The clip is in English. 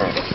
Sorry.